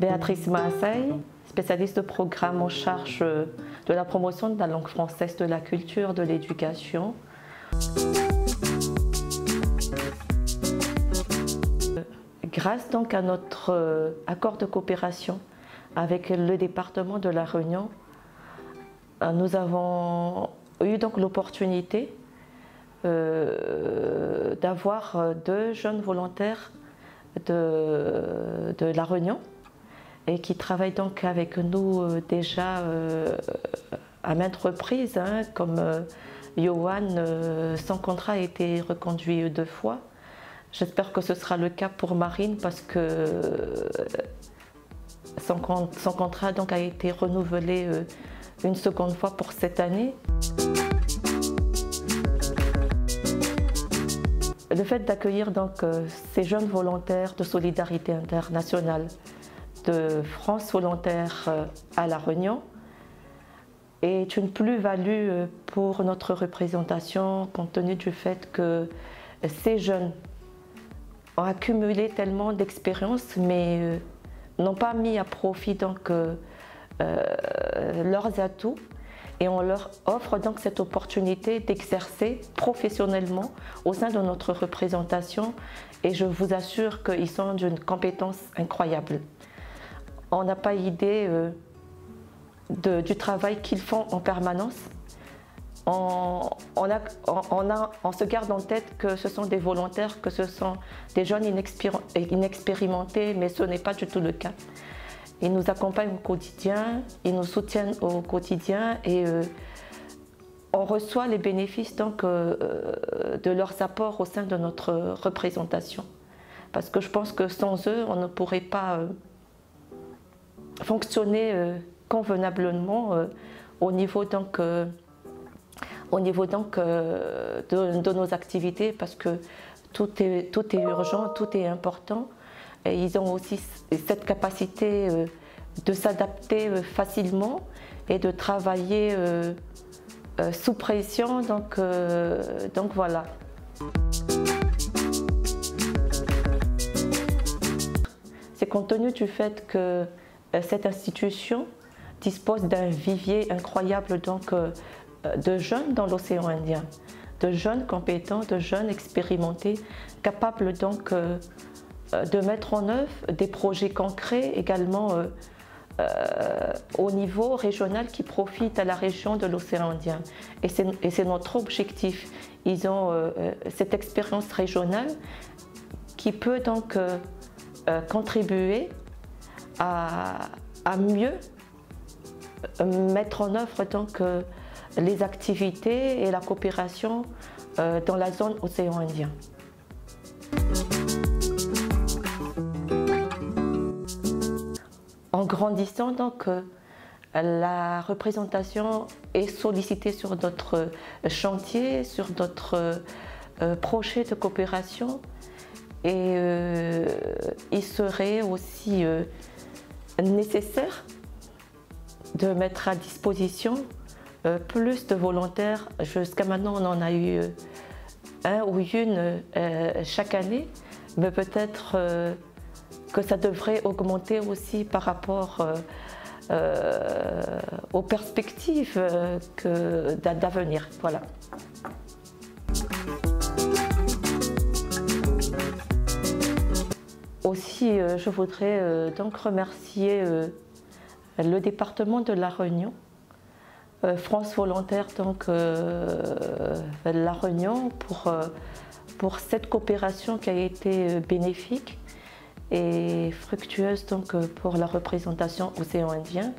Béatrice Maasai, spécialiste de programme en charge de la promotion de la langue française, de la culture, de l'éducation. Grâce donc à notre euh, accord de coopération avec le département de La Réunion, euh, nous avons eu donc l'opportunité euh, d'avoir deux jeunes volontaires de, La Réunion et qui travaillent donc avec nous déjà à maintes reprises, hein, comme Johan, son contrat a été reconduit deux fois. J'espère que ce sera le cas pour Marine parce que son, contrat donc a été renouvelé euh, une seconde fois pour cette année. Le fait d'accueillir euh, ces jeunes volontaires de solidarité internationale de France Volontaire euh, à La Réunion est une plus-value pour notre représentation compte tenu du fait que ces jeunes ont accumulé tellement d'expérience, mais euh, n'ont pas mis à profit donc, euh, euh, leurs atouts. Et on leur offre donc cette opportunité d'exercer professionnellement au sein de notre représentation. Et je vous assure qu'ils sont d'une compétence incroyable. On n'a pas idée du travail qu'ils font en permanence on, se garde en tête que ce sont des volontaires, que ce sont des jeunes inexpérimentés, mais ce n'est pas du tout le cas. Ils nous accompagnent au quotidien, ils nous soutiennent au quotidien et euh, on reçoit les bénéfices donc, euh, euh, de leurs apports au sein de notre représentation. Parce que je pense que sans eux, on ne pourrait pas fonctionner convenablement au niveau donc, au niveau donc euh, de, nos activités parce que tout est, tout est urgent, tout est important. Et ils ont aussi cette capacité euh, de s'adapter euh, facilement et de travailler sous pression. Donc, donc voilà. C'est compte tenu du fait que cette institution dispose d'un vivier incroyable donc, de jeunes dans l'océan Indien, de jeunes compétents, de jeunes expérimentés, capables donc euh, euh, de mettre en œuvre des projets concrets également euh, au niveau régional qui profitent à la région de l'océan Indien. Et c'est notre objectif. Ils ont cette expérience régionale qui peut donc contribuer à, mieux mettre en œuvre donc les activités et la coopération euh, dans la zone océan Indien. En grandissant, donc, euh, la représentation est sollicitée sur d'autres chantiers, sur d'autres euh, projets de coopération et il serait aussi nécessaire de mettre à disposition euh, plus de volontaires. Jusqu'à maintenant, on en a eu euh, un ou une euh, chaque année, mais peut-être que ça devrait augmenter aussi par rapport aux perspectives d'avenir. Voilà. Aussi, je voudrais donc remercier le département de La Réunion euh, France Volontaire, donc euh, La Réunion, pour, euh, pour cette coopération qui a été bénéfique et fructueuse donc, pour la représentation océan Indien.